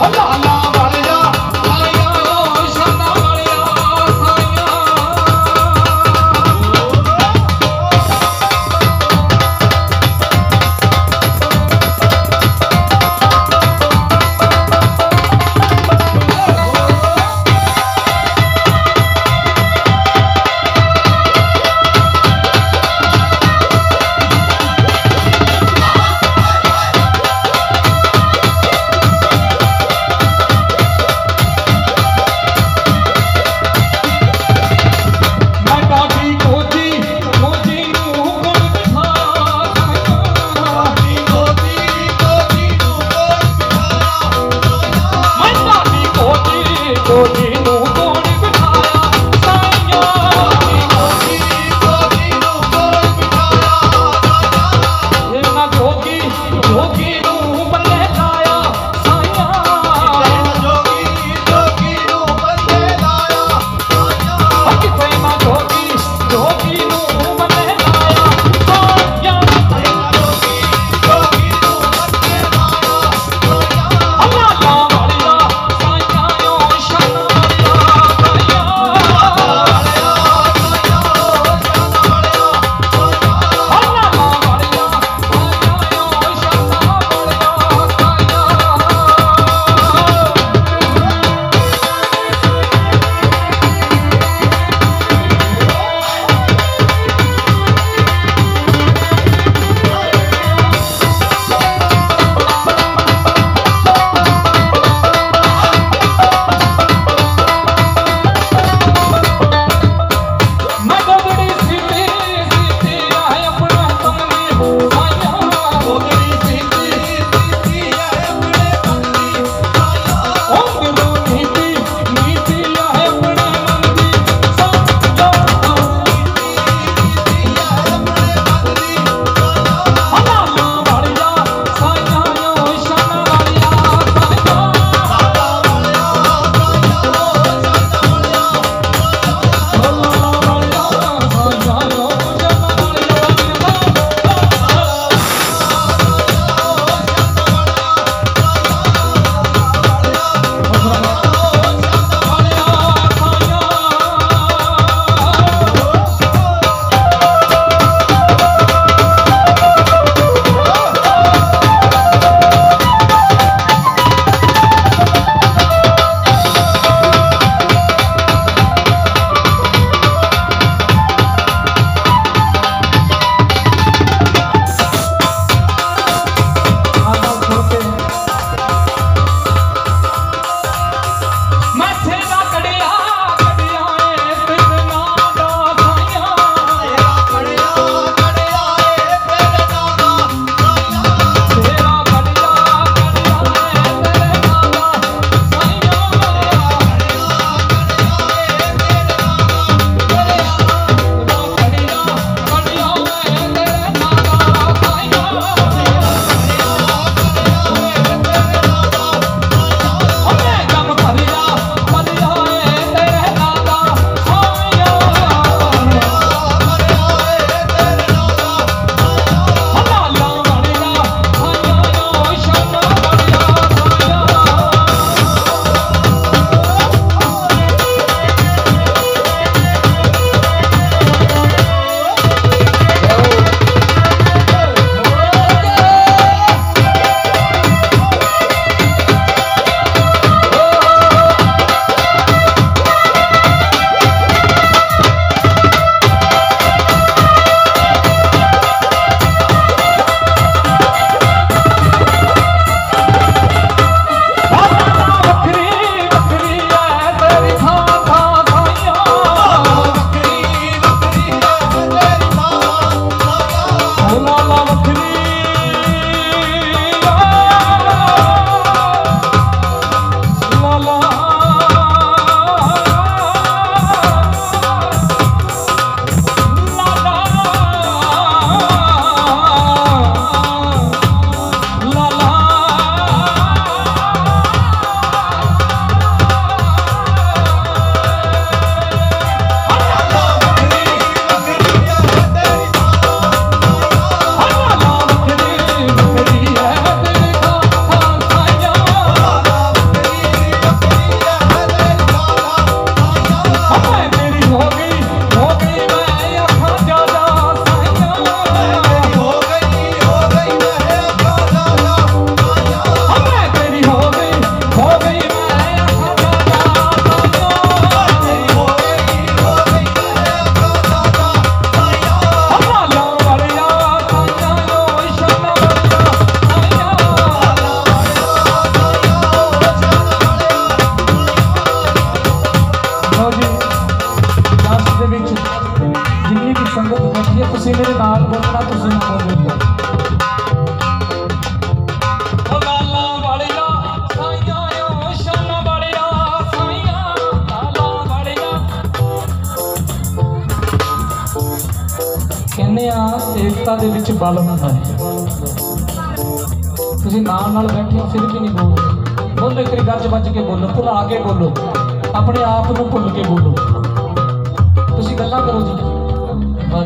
간다! ਸੰਗਤ ਬੈਠੀ ਹੈ ਤੁਸੀਂ ਮੇਰੇ ਨਾਲ ਬੋਲਣਾ ਤੁਸੀਂ ਨਾ ਬੋਲੋ ਕਹਿੰਦੇ ਆ ਏਕਤਾ ਦੇ ਵਿੱਚ ਬਲ ਹੁੰਦਾ ਹੈ। ਤੁਸੀਂ ਨਾਲ ਨਾਲ ਬੈਠੇ ਹੋ ਫਿਰ ਵੀ ਨਹੀਂ ਬੋਲੋ ਬੋਲੋ ਇੱਕ ਗੱਜ ਵੱਜ ਕੇ ਬੋਲੋ ਭੁਲਾ ਕੇ ਬੋਲੋ। ਆਪਣੇ ਆਪ ਨੂੰ ਭੁੱਲ ਕੇ ਬੋਲੋ। ਤੁਸੀਂ ਗੱਲਾਂ ਕਰੋ ਜੀ। 아,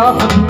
啊